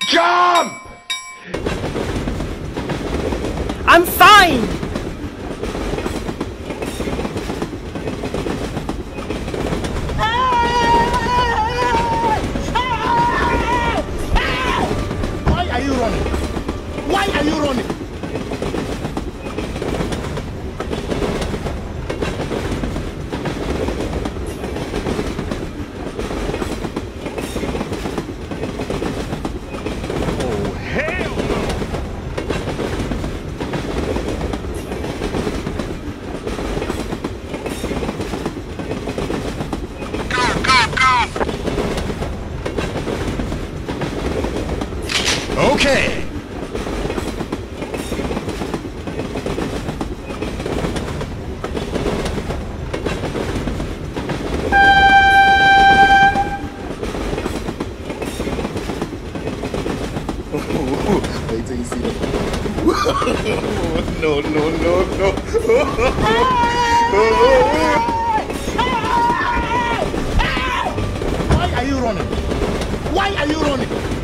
Jump! I'm fine! Why are you running? Why are you running? Oh, hell no! Okay. Wait till you see the. No, no, no, no. Why are you running? Why are you running?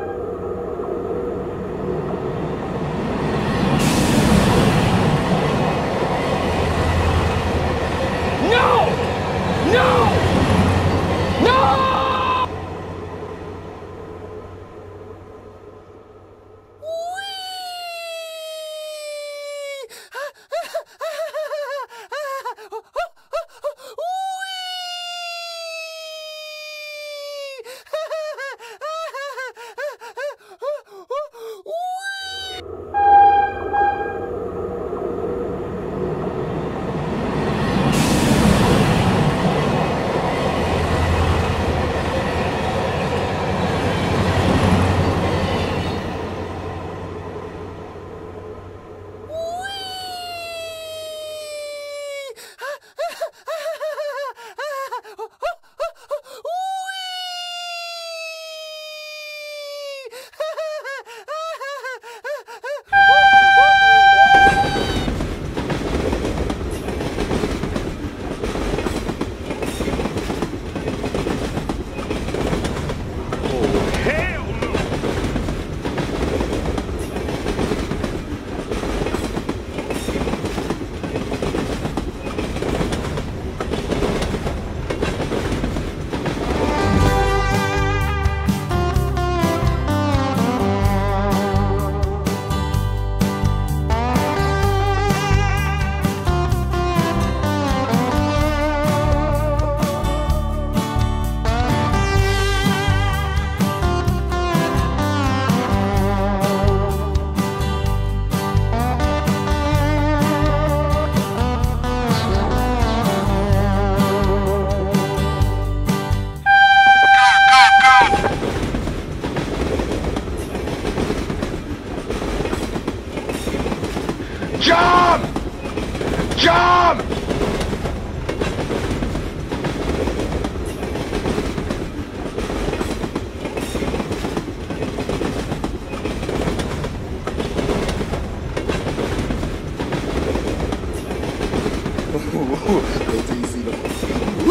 the.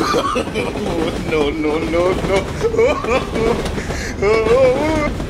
no, no, no, no.